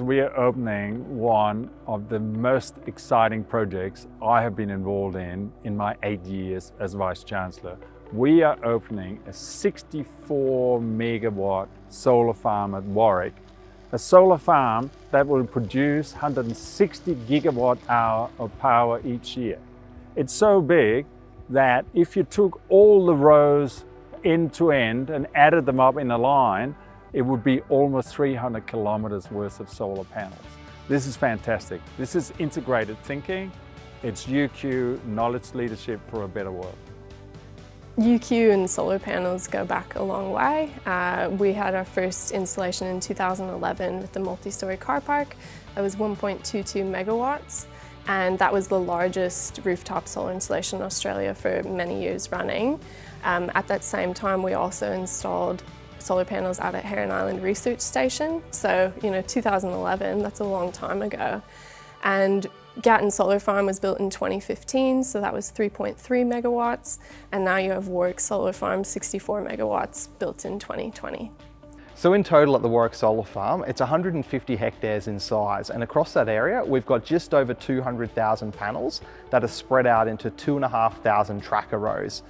We are opening one of the most exciting projects I have been involved in in my eight years as Vice Chancellor. We are opening a 64 megawatt solar farm at Warwick. A solar farm that will produce 160 gigawatt hour of power each year. It's so big that if you took all the rows end to end and added them up in a line, it would be almost 300 kilometers worth of solar panels. This is fantastic. This is integrated thinking. It's UQ knowledge leadership for a better world. UQ and solar panels go back a long way. Uh, we had our first installation in 2011 with the multi-storey car park. That was 1.22 megawatts and that was the largest rooftop solar installation in Australia for many years running. Um, at that same time we also installed solar panels out at Heron Island Research Station. So, you know, 2011, that's a long time ago. And Gatton Solar Farm was built in 2015, so that was 3.3 megawatts. And now you have Warwick Solar Farm, 64 megawatts, built in 2020. So in total at the Warwick Solar Farm, it's 150 hectares in size and across that area we've got just over 200,000 panels that are spread out into 2,500 tracker rows.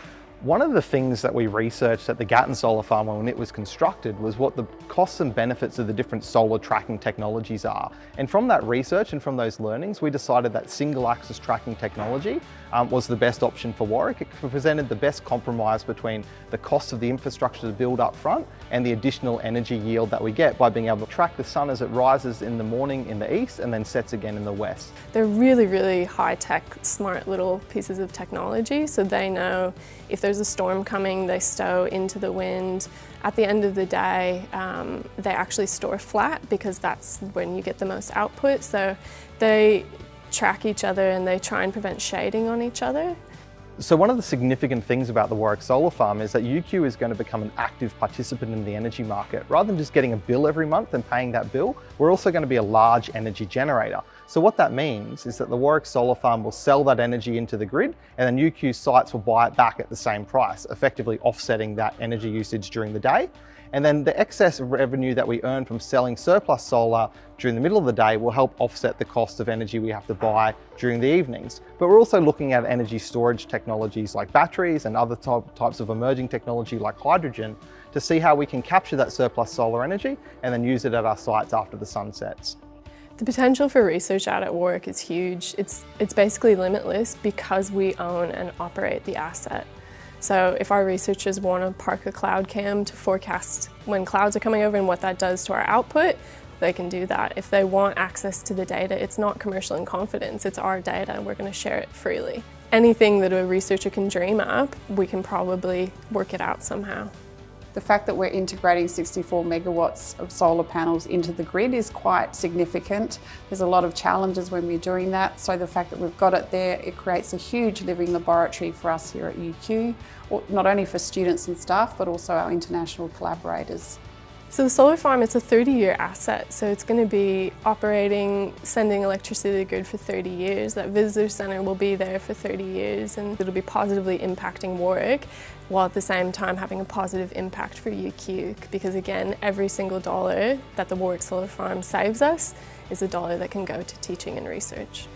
One of the things that we researched at the Gatton Solar Farm when it was constructed was what the costs and benefits of the different solar tracking technologies are. And from that research and from those learnings, we decided that single axis tracking technology um, was the best option for Warwick. It presented the best compromise between the cost of the infrastructure to build up front and the additional energy yield that we get by being able to track the sun as it rises in the morning in the east and then sets again in the west. They're really, really high-tech, smart little pieces of technology, so they know if there's a storm coming, they stow into the wind. At the end of the day, um, they actually store flat because that's when you get the most output. So they track each other and they try and prevent shading on each other. So one of the significant things about the Warwick Solar Farm is that UQ is going to become an active participant in the energy market. Rather than just getting a bill every month and paying that bill, we're also going to be a large energy generator. So what that means is that the Warwick Solar Farm will sell that energy into the grid and then UQ sites will buy it back at the same price, effectively offsetting that energy usage during the day. And then the excess revenue that we earn from selling surplus solar during the middle of the day will help offset the cost of energy we have to buy during the evenings. But we're also looking at energy storage technologies like batteries and other types of emerging technology like hydrogen to see how we can capture that surplus solar energy and then use it at our sites after the sun sets. The potential for research out at Warwick is huge. It's, it's basically limitless because we own and operate the asset. So if our researchers want to park a cloud cam to forecast when clouds are coming over and what that does to our output, they can do that. If they want access to the data, it's not commercial in confidence, it's our data and we're going to share it freely. Anything that a researcher can dream up, we can probably work it out somehow. The fact that we're integrating 64 megawatts of solar panels into the grid is quite significant. There's a lot of challenges when we're doing that, so the fact that we've got it there, it creates a huge living laboratory for us here at UQ, not only for students and staff, but also our international collaborators. So the solar farm, it's a 30-year asset, so it's going to be operating, sending electricity to the grid for 30 years. That visitor centre will be there for 30 years and it'll be positively impacting Warwick while at the same time having a positive impact for UQ because again, every single dollar that the Warwick Solar Farm saves us is a dollar that can go to teaching and research.